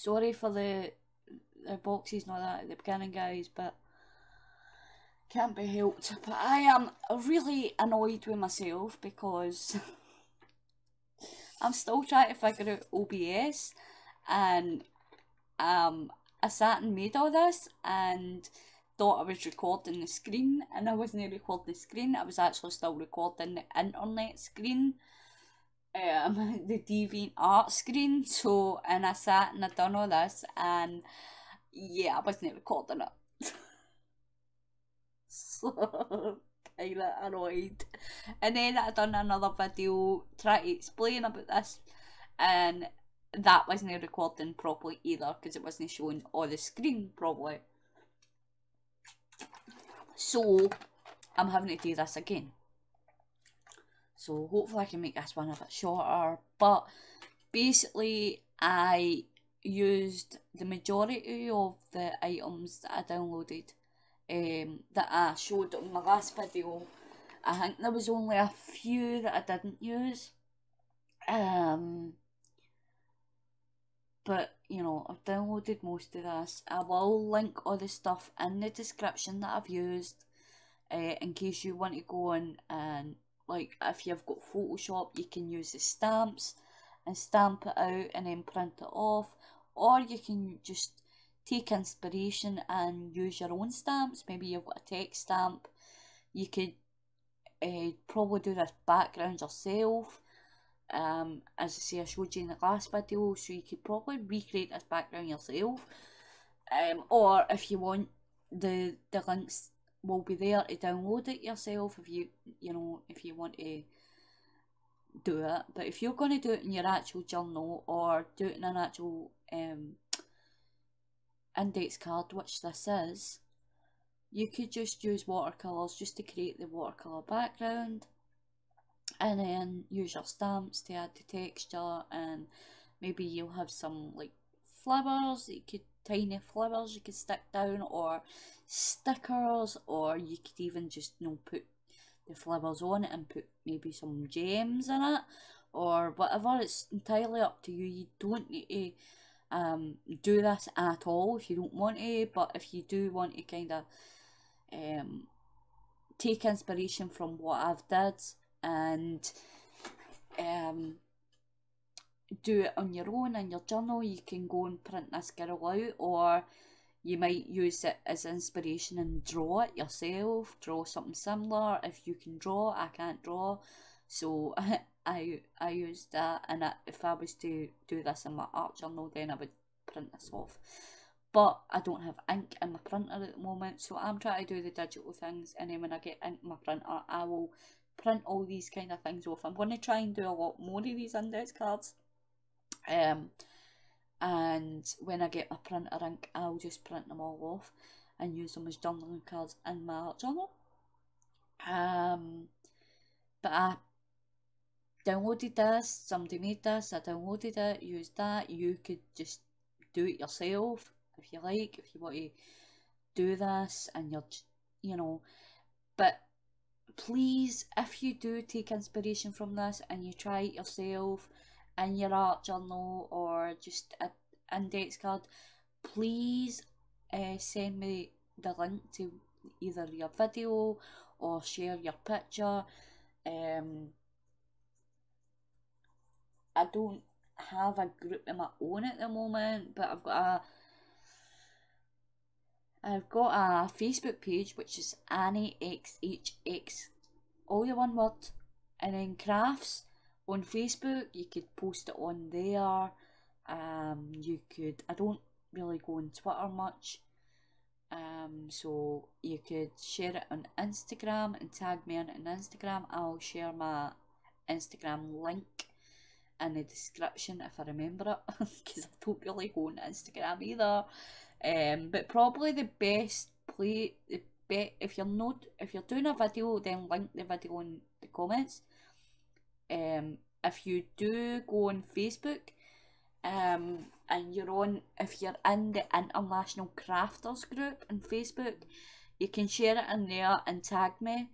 Sorry for the the boxes and all that at the beginning, guys, but can't be helped. But I am really annoyed with myself because I'm still trying to figure out OBS and um I sat and made all this and thought I was recording the screen and I wasn't recording the screen, I was actually still recording the internet screen. Um the Deviant Art screen. So and I sat and I done all this and yeah, I wasn't recording it. so kinda annoyed. And then I done another video trying to explain about this and that wasn't recording properly either because it wasn't showing on the screen properly. So I'm having to do this again. So hopefully I can make this one a bit shorter. But basically I used the majority of the items that I downloaded um, that I showed on my last video. I think there was only a few that I didn't use. Um, but you know, I've downloaded most of this. I will link all the stuff in the description that I've used uh, in case you want to go on and like if you've got Photoshop you can use the stamps and stamp it out and then print it off or you can just take inspiration and use your own stamps. Maybe you've got a text stamp. You could uh, probably do this background yourself um, as I say I showed you in the last video so you could probably recreate this background yourself um, or if you want the the links will be there to download it yourself if you you know if you want to do it. But if you're going to do it in your actual journal or do it in an actual um, index card which this is you could just use watercolours just to create the watercolour background. And then use your stamps to add the texture and maybe you'll have some like flowers you could tiny flowers you could stick down or stickers or you could even just you know put the flowers on it and put maybe some gems in it or whatever. It's entirely up to you. You don't need to um do this at all if you don't want to but if you do want to kind of um take inspiration from what I've did and um, do it on your own in your journal. You can go and print this girl out, or you might use it as inspiration and draw it yourself. Draw something similar. If you can draw, I can't draw, so I I use that. And I, if I was to do this in my art journal, then I would print this off. But I don't have ink in my printer at the moment, so I'm trying to do the digital things. And then when I get ink in my printer, I will print all these kind of things off. I'm going to try and do a lot more of these index cards. Um, and when I get my printer ink, I'll just print them all off and use them as journaling cards in my art journal. Um, but I downloaded this, somebody made this, I downloaded it, used that. You could just do it yourself if you like, if you want to do this and you're, you know, but please, if you do take inspiration from this and you try it yourself in your art journal or just an index card, please uh, send me the link to either your video or share your picture. Um, I don't have a group of my own at the moment, but I've got a I've got a Facebook page which is Annie XHX, all the one word, and then crafts on Facebook. You could post it on there. Um, you could. I don't really go on Twitter much. Um, so you could share it on Instagram and tag me on it on Instagram. I'll share my Instagram link in the description if I remember it, because I don't really go on Instagram either. Um, but probably the best play the bet if you're not if you're doing a video, then link the video in the comments. Um, if you do go on Facebook, um, and you're on if you're in the International Crafters group on Facebook, you can share it in there and tag me.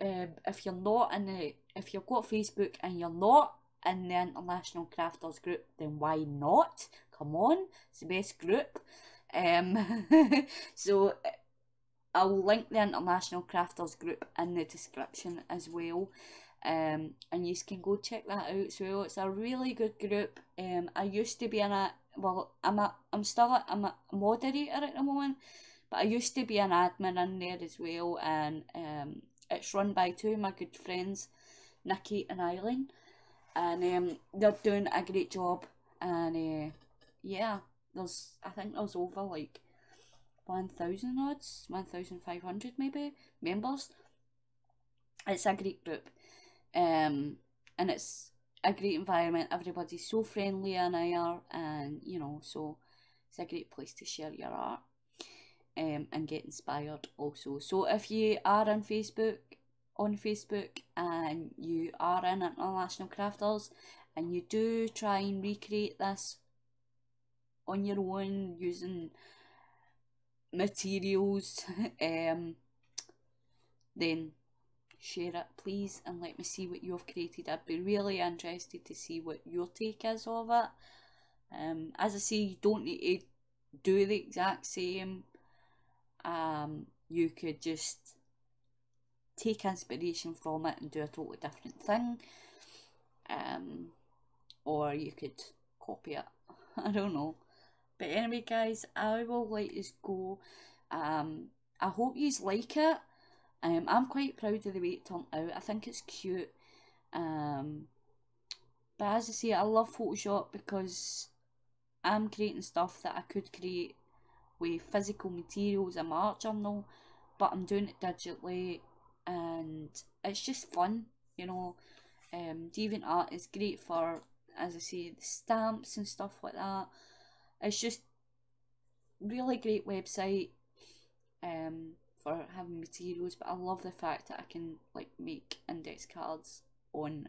Um, if you're not in the if you've got Facebook and you're not in the International Crafters group, then why not? Come on, it's the best group. Um, so I'll link the International Crafters group in the description as well. Um, and you can go check that out well. It's a really good group. Um, I used to be in a well, I'm a I'm still a, I'm a moderator at the moment, but I used to be an admin in there as well, and um, it's run by two of my good friends, Nikki and Eileen, and um, they're doing a great job, and uh, yeah, there's I think there's over like one thousand odds, one thousand five hundred maybe members. It's a great group, um, and it's a great environment. Everybody's so friendly and I are, and you know, so it's a great place to share your art um, and get inspired also. So if you are on Facebook, on Facebook, and you are in International Crafters, and you do try and recreate this on your own using materials, um, then share it please and let me see what you've created. I'd be really interested to see what your take is of it. Um, as I say, you don't need to do the exact same. Um, you could just take inspiration from it and do a totally different thing. Um, or you could copy it. I don't know. But anyway, guys, I will let this go. Um, I hope you like it. Um, I'm quite proud of the way it turned out. I think it's cute. Um, but as I say, I love Photoshop because I'm creating stuff that I could create with physical materials in my art journal, but I'm doing it digitally and it's just fun, you know. Um, DeviantArt is great for, as I say, the stamps and stuff like that. It's just really great website. Um, for having materials, but I love the fact that I can like make index cards on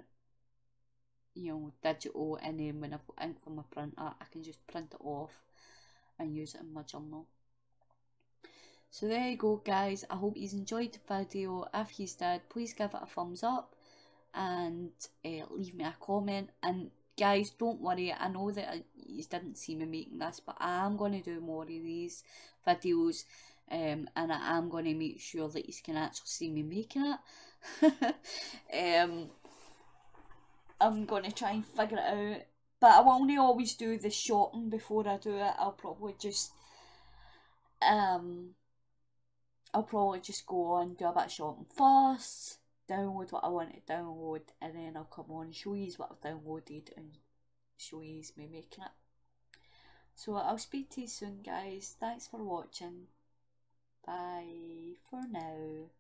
you know digital and then when I've got ink from my printer I can just print it off and use it in my journal. So there you go guys, I hope you've enjoyed the video. If you did, please give it a thumbs up and uh, leave me a comment and guys don't worry I know that you didn't see me making this but I am going to do more of these videos um, and I am going to make sure that you can actually see me making it. um, I'm going to try and figure it out. But I will only always do the shopping before I do it. I'll probably just um I'll probably just go on do a bit of shopping first, download what I want to download, and then I'll come on and show you what I've downloaded and show you me making it. So I'll speak to you soon guys. Thanks for watching. Bye for now.